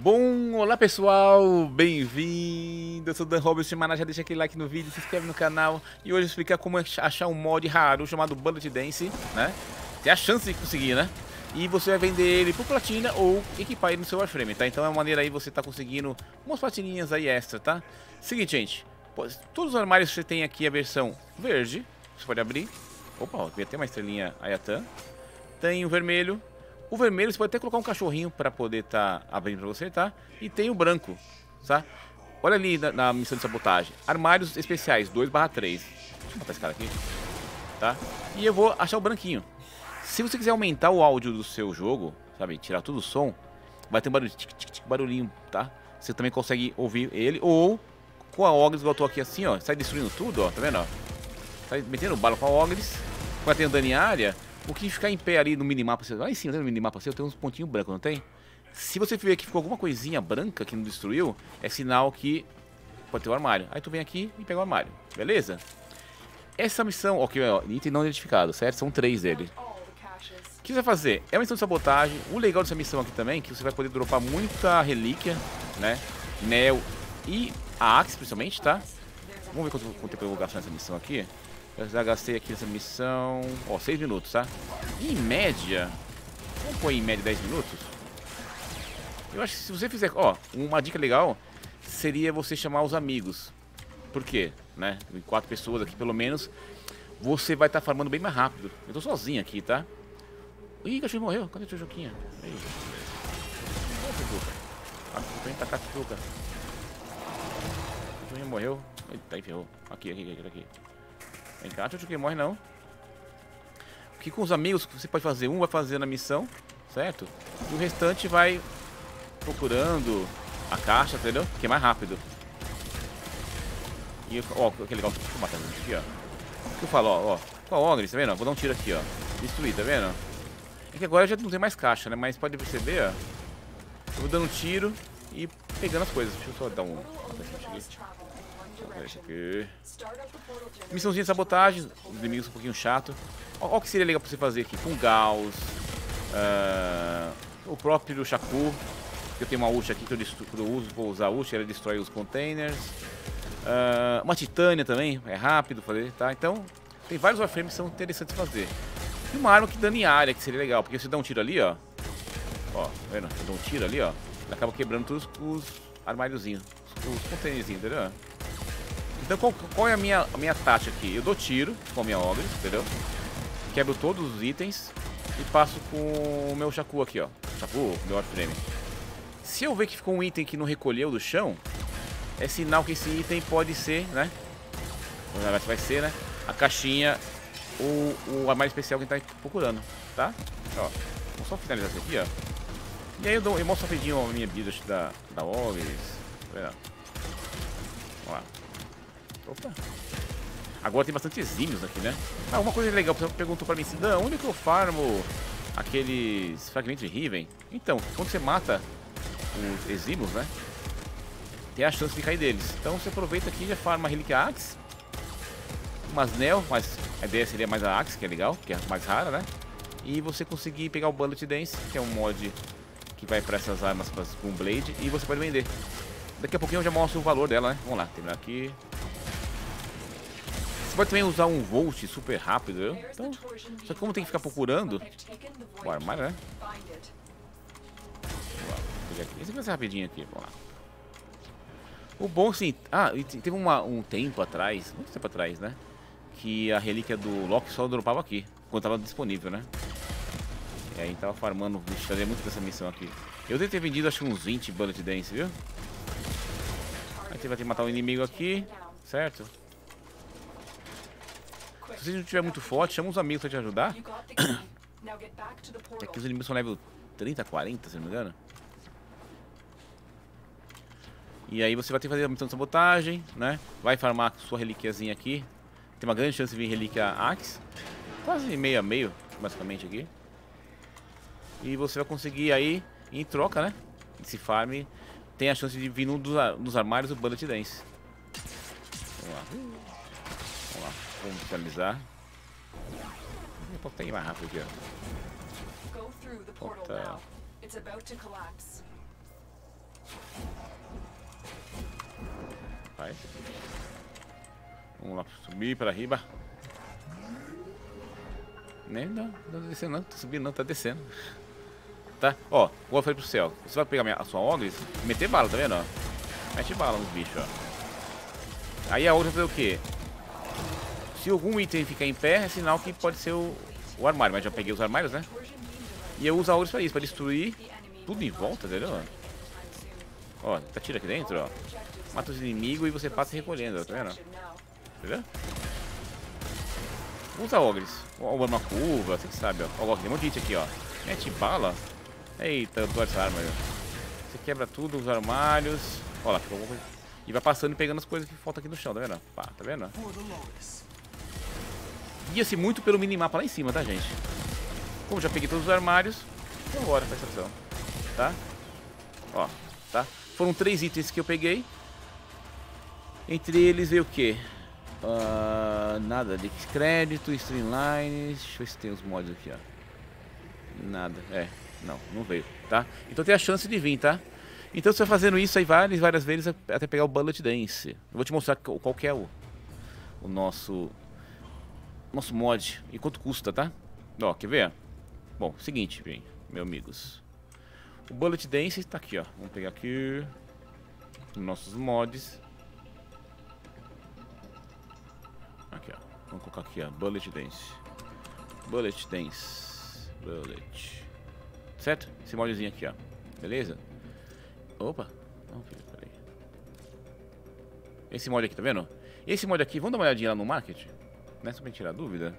Bom, olá pessoal, bem-vindo, eu sou o Dan Robert, semana já deixa aquele like no vídeo, se inscreve no canal e hoje eu vou explicar como achar um mod raro chamado Bullet Dance, né? Tem a chance de conseguir, né? E você vai vender ele por platina ou equipar ele no seu Warframe, tá? Então é uma maneira aí você tá conseguindo umas platininhas aí extra, tá? Seguinte, gente, todos os armários você tem aqui a versão verde, você pode abrir. Opa, tem até uma estrelinha Ayatan. Tem o vermelho, o vermelho você pode até colocar um cachorrinho para poder estar tá abrindo para você, tá? E tem o branco, tá? Olha ali na, na missão de sabotagem. Armários especiais, 2 barra 3. Deixa eu botar esse cara aqui. Tá? E eu vou achar o branquinho. Se você quiser aumentar o áudio do seu jogo, sabe? Tirar todo o som, vai ter um barulho, tic, tic, tic, barulhinho, tá? Você também consegue ouvir ele. Ou com a Ogres, igual eu tô aqui assim, ó. Sai destruindo tudo, ó. Tá vendo, ó? Sai metendo bala com a Ogres. Vai ter dano em área. O que ficar em pé ali no minimapa, lá em cima, tem no minimapa seu, tem uns pontinhos brancos, não tem? Se você ver que ficou alguma coisinha branca que não destruiu, é sinal que pode ter um armário. Aí tu vem aqui e pega o armário, beleza? Essa missão, ok, ó, item não identificado, certo? São três dele. O que você vai fazer? É uma missão de sabotagem. O legal dessa missão aqui também é que você vai poder dropar muita relíquia, né? Neo e a Axe, principalmente, tá? Vamos ver quanto, quanto tempo eu vou gastar nessa missão aqui. Eu já gastei aqui nessa missão... Ó, 6 minutos, tá? Em média... Vamos pôr em média 10 minutos? Eu acho que se você fizer... Ó, uma dica legal seria você chamar os amigos. Por quê? Né? Em quatro pessoas aqui, pelo menos, você vai estar tá farmando bem mais rápido. Eu tô sozinho aqui, tá? Ih, o cachorro morreu. Cadê o Chuchuquinha? Aí. Ah, vem tacar a Chuchuca. O cachorrinho morreu. Eita, aí ferrou. Aqui, aqui, aqui, aqui. Vem cá, que morre não. O que com os amigos você pode fazer? Um vai fazer na missão, certo? E o restante vai procurando a caixa, entendeu? Que é mais rápido. E, ó, que legal. Deixa eu matar aqui, ó. O que eu falo, ó, ó. Com a Ogre, tá vendo? Vou dar um tiro aqui, ó. Destruir, tá vendo? É que agora já não tem mais caixa, né? Mas pode perceber, ó. Eu vou dando um tiro e pegando as coisas. Deixa eu só dar um... Aqui. Missãozinha de sabotagem, os inimigos um pouquinho chato. Olha o que seria legal pra você fazer aqui, com Gauss, uh, o próprio Shaku, que eu tenho uma ult aqui que eu, que eu uso, vou usar a ult, ela destrói os containers. Uh, uma Titânia também, é rápido fazer, tá? Então, tem vários warframes que são interessantes de fazer. E uma arma que dano em área, que seria legal, porque você dá um tiro ali, ó. Ó, tá vendo? Dá um tiro ali, ó. Ele acaba quebrando todos os armáriozinhos, os containerzinhos, entendeu? Então qual, qual, é a minha, a minha tática aqui? Eu dou tiro com a minha Ogre, entendeu? Quebro todos os itens e passo com o meu Shaku aqui, ó. Shaku, meu Warframe. Se eu ver que ficou um item que não recolheu do chão, é sinal que esse item pode ser, né? Vai ser, né? A caixinha, o, o armário especial que a gente tá procurando, tá? Ó, vamos só finalizar isso aqui, ó. E aí eu, dou, eu mostro rapidinho a minha build da, da Ogres. Vamos lá. Opa. Agora tem bastante exímios aqui, né? Ah, uma coisa legal, você perguntou pra mim assim, Dan, onde que eu farmo aqueles fragmentos de Riven? Então, quando você mata os exímios, né? Tem a chance de cair deles. Então você aproveita aqui e já farma a Relíquia Axe. Umas Neo, mas a ideia seria mais a Axe, que é legal, que é mais rara, né? E você conseguir pegar o Bullet Dance, que é um mod que vai para essas armas com Blade, e você pode vender. Daqui a pouquinho eu já mostro o valor dela, né? Vamos lá, terminar aqui pode também usar um Volt super rápido, viu? Então, só que como tem que ficar procurando o armário, né? Esse vai ser rapidinho aqui, vamos lá. O bom, sim... Ah, teve uma, um tempo atrás, muito tempo atrás, né? Que a relíquia do Loki só dropava aqui, quando tava disponível, né? E aí a gente tava farmando, fazia muito dessa missão aqui. Eu devo ter vendido acho que uns 20 Bullet Dance, viu? Aí você vai ter que matar o um inimigo aqui, certo? Se você não estiver muito forte, chama uns amigos pra te ajudar. É que os inimigos são level 30, 40, se não me engano. E aí você vai ter que fazer a missão de sabotagem, né? Vai farmar sua relíquiazinha aqui. Tem uma grande chance de vir relíquia Axe. Quase meio a meio, basicamente aqui. E você vai conseguir aí, em troca, né? Esse farm, tem a chance de vir num dos, dos armários o Bullet Dance. Vamos lá. Vamos finalizar. Tem que ir mais rápido aqui, ó. Go through the portal now. It's about to collapse. Vai. Vamos lá, subir para riba. Nem não, não tá descendo não, tá subindo não, tá descendo. Tá? Ó, igual eu falei pro céu, você vai pegar minha, a sua Ogres meter bala, tá vendo? Mete bala nos bichos, ó. Aí a outra vai fazer o quê? Se algum item ficar em pé, é sinal que pode ser o, o armário. Mas já peguei os armários, né? E eu uso a Ogres pra isso, pra destruir tudo em volta, entendeu? Ó, tá tira aqui dentro, ó. Mata os inimigos e você passa recolhendo, tá vendo? Entendeu? Usa Ogres. Ou uma curva, você que sabe, ó. Ó, tem um monte de aqui, ó. Mete bala. Eita, duas armas, ó. Você quebra tudo, os armários. Ó lá, ficou coisa. E vai passando e pegando as coisas que faltam aqui no chão, tá vendo? Pá, tá vendo? Guia-se muito pelo minimapa lá em cima, tá, gente? Como já peguei todos os armários, vambora pra estação. Tá? Ó, tá? Foram três itens que eu peguei. Entre eles veio o quê? Uh, nada de crédito, streamlines. Deixa eu ver se tem os mods aqui, ó. Nada, é, não, não veio, tá? Então tem a chance de vir, tá? Então você vai fazendo isso aí várias, várias vezes até pegar o Bullet Dance. Eu vou te mostrar qual que é o, o nosso nosso mod e quanto custa, tá? Ó, quer ver? Bom, seguinte, vem, meus amigos. O Bullet Dance está aqui, ó. Vamos pegar aqui nossos mods. Aqui, ó. Vamos colocar aqui, ó. Bullet Dance. Bullet Dance. Bullet. Certo? Esse modzinho aqui, ó. Beleza? Opa. Esse mod aqui, tá vendo? Esse mod aqui, vamos dar uma olhadinha lá no market? Né? Só pra tirar dúvida.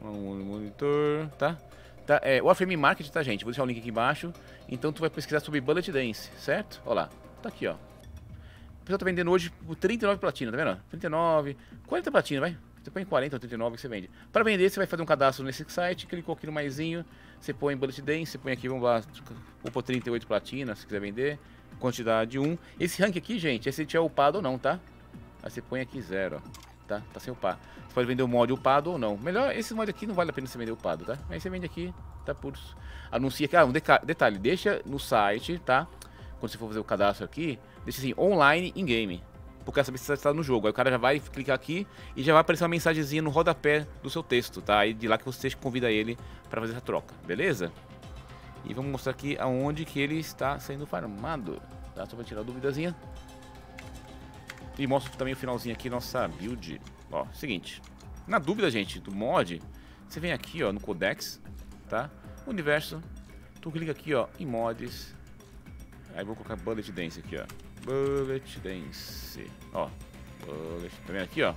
Monitor, tá? tá é, o Warframe Market, tá, gente? Vou deixar o link aqui embaixo. Então tu vai pesquisar sobre Bullet Dance, certo? Olha lá. Tá aqui, ó. O pessoal tá vendendo hoje por 39 platina, tá vendo? 39, 40 platina, vai. Você põe 40 ou 39 que você vende. Para vender, você vai fazer um cadastro nesse site, clicou aqui no maisinho, você põe Bullet Dance, você põe aqui, vamos lá, upou 38 platina, se quiser vender, quantidade 1. Esse rank aqui, gente, é se tiver upado ou não, tá? Aí você põe aqui zero, ó, tá? Tá sem upar. Você pode vender o mod upado ou não. Melhor, esse mod aqui não vale a pena você vender upado, tá? Aí você vende aqui, tá por... Anuncia aqui, ah, um detalhe, deixa no site, tá? Quando você for fazer o cadastro aqui, deixa assim, online in game porque quer saber se você está no jogo. Aí o cara já vai clicar aqui e já vai aparecer uma mensagenzinha no rodapé do seu texto, tá? Aí de lá que você convida ele para fazer essa troca, beleza? E vamos mostrar aqui aonde que ele está sendo farmado, tá? Só para tirar a duvidazinha. E mostro também o finalzinho aqui, nossa build. Ó, seguinte. Na dúvida, gente, do mod, você vem aqui, ó, no Codex, tá? Universo. Tu clica aqui, ó, em mods. Aí vou colocar Bullet Dance aqui, ó. Bullet Dance. Ó. Bullet. Tá vendo aqui, ó? O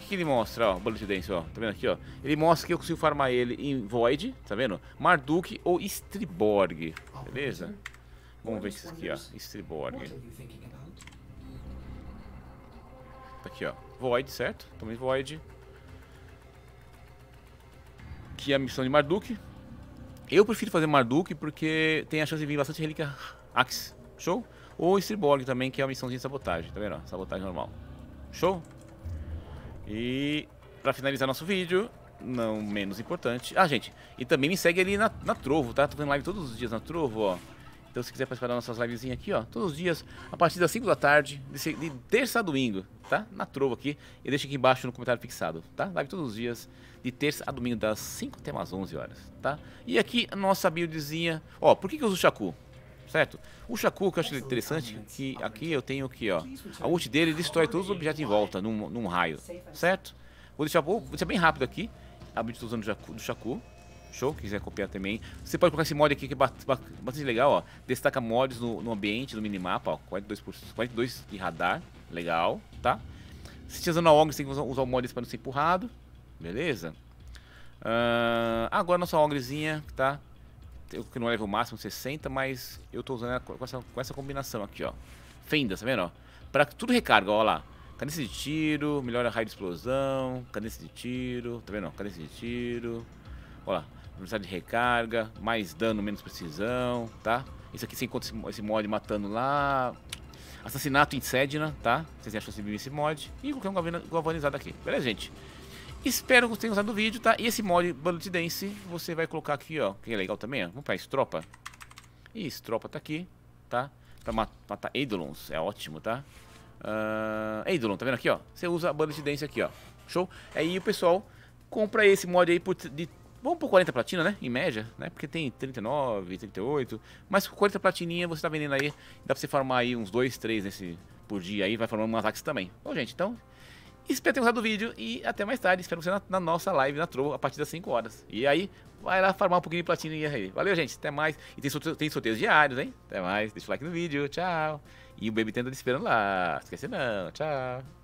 que, que ele mostra, ó? Bullet Dance, ó. Tá vendo aqui, ó? Ele mostra que eu consigo farmar ele em Void, tá vendo? Marduk ou Striborg. Beleza? Vamos ver isso aqui, ó. Striborg. Tá aqui, ó. Void, certo? Também Void. Que é a missão de Marduk. Eu prefiro fazer Marduk porque tem a chance de vir bastante relíquia Axe. Show? Ou Striborg também, que é a missãozinha de sabotagem, tá vendo? Sabotagem normal. Show? E pra finalizar nosso vídeo, não menos importante... Ah, gente, e também me segue ali na, na Trovo, tá? Tô fazendo live todos os dias na Trovo, ó. Então se quiser participar das nossas livezinhas aqui, ó, todos os dias, a partir das 5 da tarde, de, terça a domingo, tá? Na Trovo aqui, e deixa aqui embaixo no comentário fixado, tá? Live todos os dias, de terça a domingo, das 5 até umas 11 horas, tá? E aqui a nossa buildzinha, ó, por que que eu uso o Shaku? certo? O Shaku, que eu acho interessante, que aqui eu tenho aqui, ó, a ult dele destrói todos os objetos em volta, num, num raio, certo? Vou deixar, vou deixar bem rápido aqui, a build usando do Shaku, show, quem quiser copiar também. Você pode colocar esse mod aqui que é bastante legal, ó, destaca mods no, no ambiente, no minimapa, ó, 42, por, 42 de radar, legal, tá? Se você usando a Ogre, você tem que usar, usar o mod para não ser empurrado, beleza? Uh, agora nossa Ogrezinha, tá? eu que não levo o máximo 60, mas eu tô usando com essa, com essa combinação aqui, ó. Fendas, tá vendo, ó? Pra tudo recarga, ó lá. Cadência de tiro, melhora raio de explosão, cadência de tiro, tá vendo? Cadência de tiro, ó lá. Velocidade de recarga, mais dano, menos precisão, tá? Isso aqui você encontra esse, esse mod matando lá. Assassinato em Sedna, tá? Vocês acham que esse mod. E coloquei um galvanizado aqui. Beleza, gente? Espero que vocês tenham gostado do vídeo, tá? E esse mod Bullet Dance você vai colocar aqui, ó. Que é legal também, ó. Vamos pra Estropa. E Estropa tá aqui, tá? Pra matar Eidolons, é ótimo, tá? Uh, Eidolon, tá vendo aqui, ó? Você usa a Bullet Dance aqui, ó. Show? Aí o pessoal compra esse mod aí por de Vamos por 40 platina, né? Em média, né? Porque tem 39, 38. Mas com 40 platininha você tá vendendo aí. Dá pra você farmar aí uns 2, 3 nesse, por dia aí. Vai formando umas hacks também. Bom, gente, então... Espero ter gostado do vídeo e até mais tarde. Espero você na, na nossa live na Trovo a partir das 5 horas. E aí, vai lá farmar um pouquinho de platina e aí. Valeu, gente. Até mais. E tem, tem sorteios diários, hein? Até mais. Deixa o like no vídeo. Tchau. E o Baby Tenda esperando lá. Esquece não. Tchau.